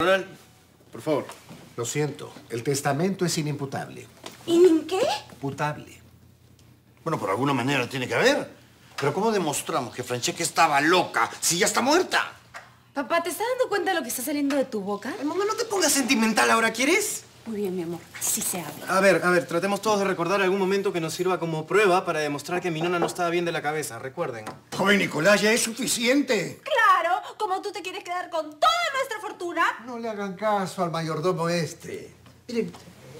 Ronald, por favor. Lo siento, el testamento es inimputable. ¿Y qué? Putable. Bueno, por alguna manera tiene que haber. Pero ¿cómo demostramos que Francesca estaba loca si ya está muerta? Papá, ¿te estás dando cuenta de lo que está saliendo de tu boca? Mamá, no te pongas sentimental ahora, ¿quieres? Muy bien, mi amor. Así se habla. A ver, a ver, tratemos todos de recordar algún momento que nos sirva como prueba para demostrar que mi nona no estaba bien de la cabeza. Recuerden. Joven Nicolás, ya es suficiente. Claro, como tú te quieres quedar con toda nuestra fortuna. No le hagan caso al mayordomo este. Miren,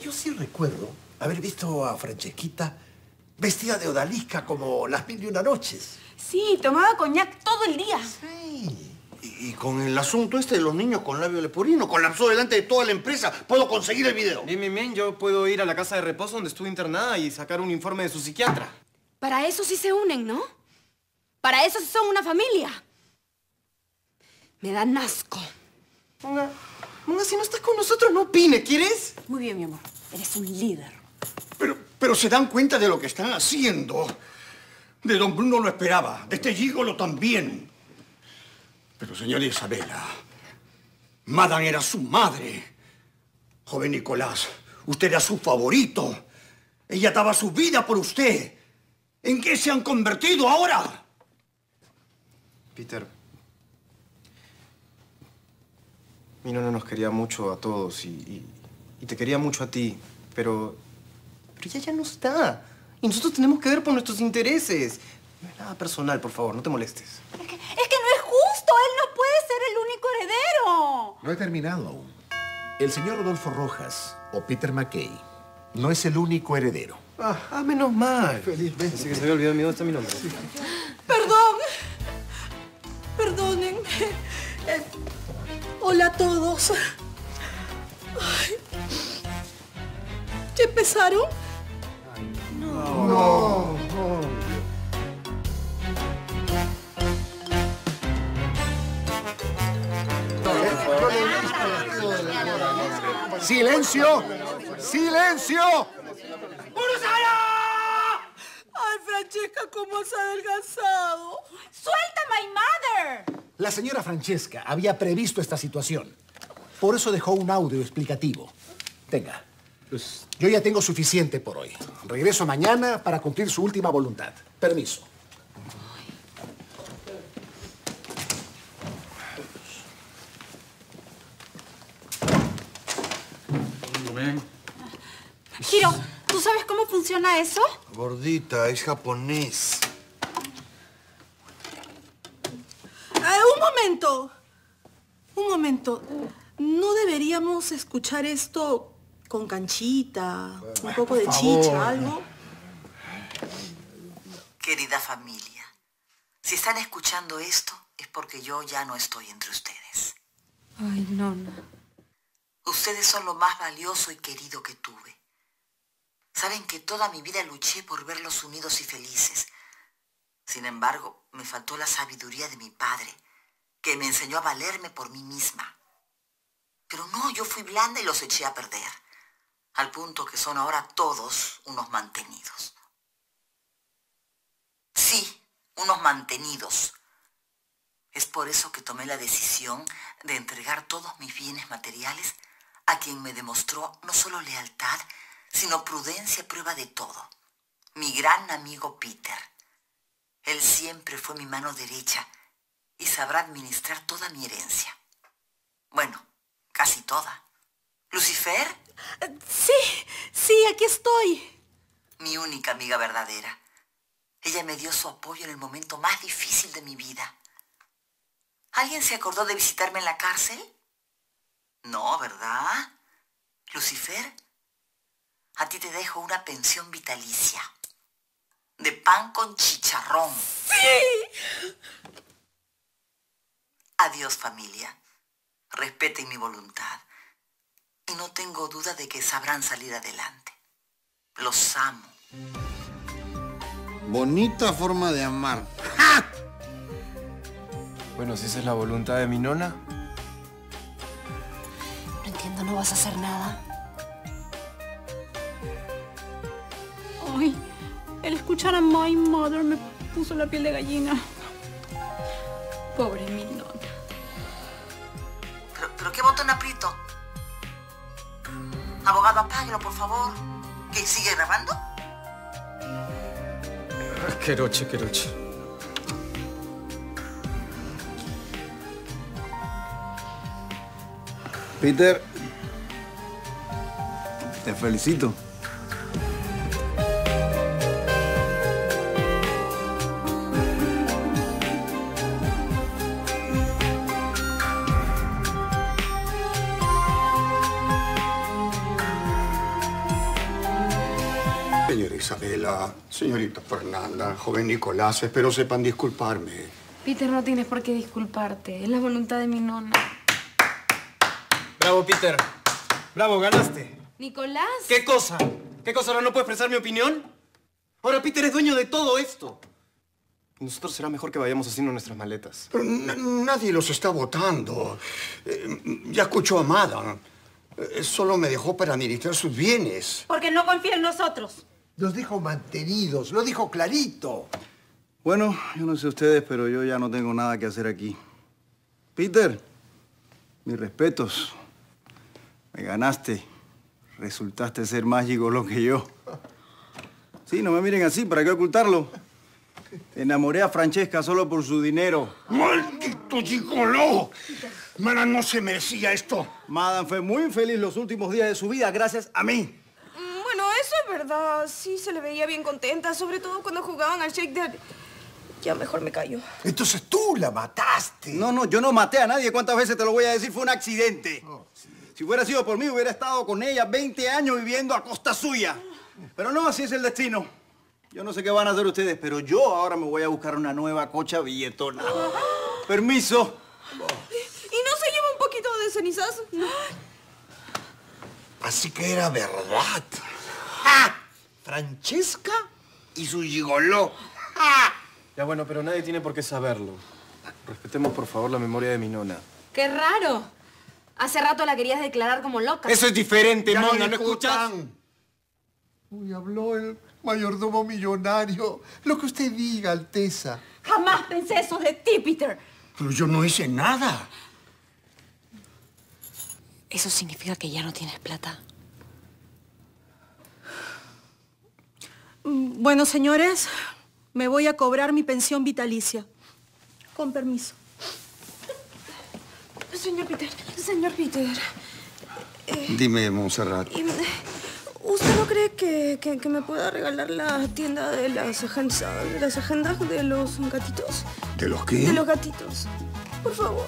yo sí recuerdo haber visto a Francesquita vestida de odalisca como las mil y una noches. Sí, tomaba coñac todo el día. Sí. Y, y con el asunto este de los niños con labio leporino, colapsó delante de toda la empresa. Puedo conseguir el video. Bien, bien, bien. Yo puedo ir a la casa de reposo donde estuve internada y sacar un informe de su psiquiatra. Para eso sí se unen, ¿no? Para eso sí son una familia. Me dan asco. Monga, Monga, si no estás con nosotros, no opine, ¿quieres? Muy bien, mi amor. Eres un líder. Pero, pero se dan cuenta de lo que están haciendo. De don Bruno lo esperaba. De este gigolo también. Pero, señora Isabela, Madame era su madre. Joven Nicolás, usted era su favorito. Ella daba su vida por usted. ¿En qué se han convertido ahora? Peter. Mi nona nos quería mucho a todos y, y- y te quería mucho a ti, pero... Pero ella ya no está. Y nosotros tenemos que ver por nuestros intereses. No es nada personal, por favor, no te molestes. Es que, es que no es justo. Él no puede ser el único heredero. No he terminado aún. El señor Rodolfo Rojas o Peter McKay no es el único heredero. Ah, ah, menos mal. Felizmente. Pensé que se había olvidado mí. ¿Dónde está mi nombre? Perdón. Perdonen. Eh, hola a todos. Ay. ¿Ya empezaron? ¡Silencio! ¡Silencio! Ay, Francesca, ¿cómo has adelgazado? ¡Suelta my mother! La señora Francesca había previsto esta situación. Por eso dejó un audio explicativo. Tenga. Yo ya tengo suficiente por hoy. Regreso mañana para cumplir su última voluntad. Permiso. Giro, ¿tú sabes cómo funciona eso? Gordita, es japonés. Ah, un momento. Un momento. ¿No deberíamos escuchar esto con canchita, un poco de chicha, algo? Querida familia, si están escuchando esto es porque yo ya no estoy entre ustedes. Ay, no, no. Ustedes son lo más valioso y querido que tuve. Saben que toda mi vida luché por verlos unidos y felices. Sin embargo, me faltó la sabiduría de mi padre, que me enseñó a valerme por mí misma. Pero no, yo fui blanda y los eché a perder, al punto que son ahora todos unos mantenidos. Sí, unos mantenidos. Es por eso que tomé la decisión de entregar todos mis bienes materiales a quien me demostró no solo lealtad, sino prudencia prueba de todo. Mi gran amigo Peter. Él siempre fue mi mano derecha y sabrá administrar toda mi herencia. Bueno, casi toda. ¿Lucifer? Sí, sí, aquí estoy. Mi única amiga verdadera. Ella me dio su apoyo en el momento más difícil de mi vida. ¿Alguien se acordó de visitarme en la cárcel? No, ¿verdad? Lucifer, a ti te dejo una pensión vitalicia. De pan con chicharrón. ¡Sí! Adiós, familia. Respeten mi voluntad. Y no tengo duda de que sabrán salir adelante. Los amo. Bonita forma de amar. Bueno, si esa es la voluntad de mi nona. No entiendo, ¿no vas a hacer nada? Ay, el escuchar a My Mother me puso la piel de gallina. Pobre mi nona. ¿Pero, pero qué botón aprieto? Abogado, apáguelo, por favor. ¿Que sigue grabando? Queroche, Queroche. Peter, te felicito. Isabela, señorita Fernanda, joven Nicolás, espero sepan disculparme. Peter, no tienes por qué disculparte. Es la voluntad de mi nona. Bravo, Peter. Bravo, ganaste. Nicolás. ¿Qué cosa? ¿Qué cosa? ¿Ahora no puedo expresar mi opinión? Ahora Peter es dueño de todo esto. Nosotros será mejor que vayamos haciendo nuestras maletas. Pero nadie los está votando. Eh, ya escuchó a Madame. Eh, solo me dejó para administrar sus bienes. Porque no confía en nosotros. Los dijo mantenidos, lo dijo clarito. Bueno, yo no sé ustedes, pero yo ya no tengo nada que hacer aquí. Peter, mis respetos. Me ganaste. Resultaste ser más gigolo que yo. Sí, no me miren así, ¿para qué ocultarlo? Enamoré a Francesca solo por su dinero. ¡Maldito gigoló! Mara no se merecía esto. Madame fue muy infeliz los últimos días de su vida gracias a mí. Eso es verdad. Sí se le veía bien contenta, sobre todo cuando jugaban al Shake Dad. Ya mejor me callo. Entonces tú la mataste. No, no, yo no maté a nadie. ¿Cuántas veces te lo voy a decir? Fue un accidente. Si hubiera sido por mí, hubiera estado con ella 20 años viviendo a costa suya. Pero no, así es el destino. Yo no sé qué van a hacer ustedes, pero yo ahora me voy a buscar una nueva cocha billetona. Permiso. ¿Y no se lleva un poquito de cenizas? Así que era verdad. Francesca y su gigoló. Ya bueno, pero nadie tiene por qué saberlo. Respetemos, por favor, la memoria de mi nona. Qué raro. Hace rato la querías declarar como loca. Eso es diferente, Ya no mona, ¿no escuchas? Uy, habló el mayordomo millonario. Lo que usted diga, Alteza. Jamás pensé eso de ti, Peter. Pero yo no hice nada. ¿Eso significa que ya no tienes plata? Bueno, señores, me voy a cobrar mi pensión vitalicia. Con permiso. Señor Peter, señor Peter. Dime, Montserrat. ¿y, eh, ¿Usted no cree que, que- que me pueda regalar la tienda de las agendas, de las agendas de los gatitos? ¿De los qué? De los gatitos. Por favor.